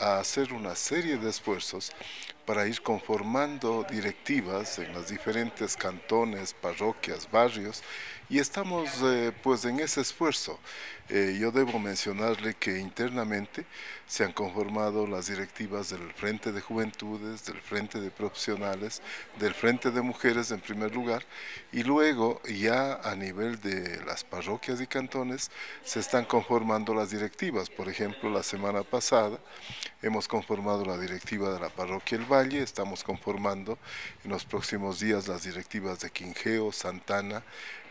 a hacer una serie de esfuerzos para ir conformando directivas en los diferentes cantones, parroquias, barrios, y estamos eh, pues en ese esfuerzo. Eh, yo debo mencionarle que internamente se han conformado las directivas del Frente de Juventudes, del Frente de Profesionales, del Frente de Mujeres en primer lugar, y luego ya a nivel de las parroquias y cantones se están conformando las directivas. Por ejemplo, la semana pasada hemos conformado la directiva de la parroquia El Valle, estamos conformando en los próximos días las directivas de Quingeo, Santana,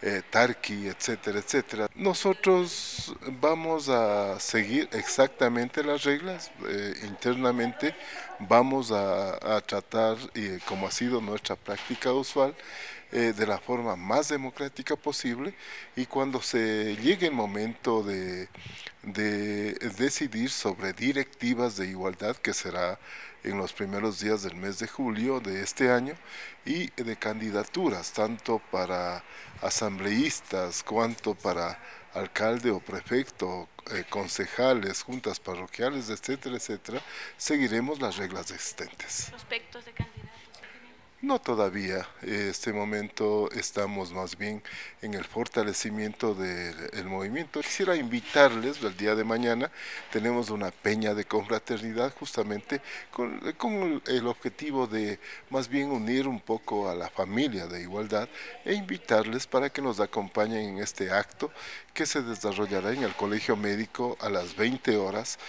eh, Tarqui, etcétera, etcétera. Nosotros vamos a seguir exactamente las reglas eh, internamente, vamos a, tratar, y como ha sido nuestra práctica usual, eh, de la forma más democrática posible y cuando se llegue el momento de, de decidir sobre directivas de igualdad que será en los primeros días del mes de julio de este año y de candidaturas tanto para asambleístas cuanto para alcalde o prefecto, eh, concejales, juntas parroquiales, etcétera, etcétera, seguiremos las reglas existentes. ¿Prospectos de? No todavía, este momento estamos más bien en el fortalecimiento del movimiento. Quisiera invitarles, el día de mañana tenemos una peña de confraternidad justamente con, con, el objetivo de más bien unir un poco a la familia de igualdad e invitarles para que nos acompañen en este acto que se desarrollará en el Colegio Médico a las 20 horas.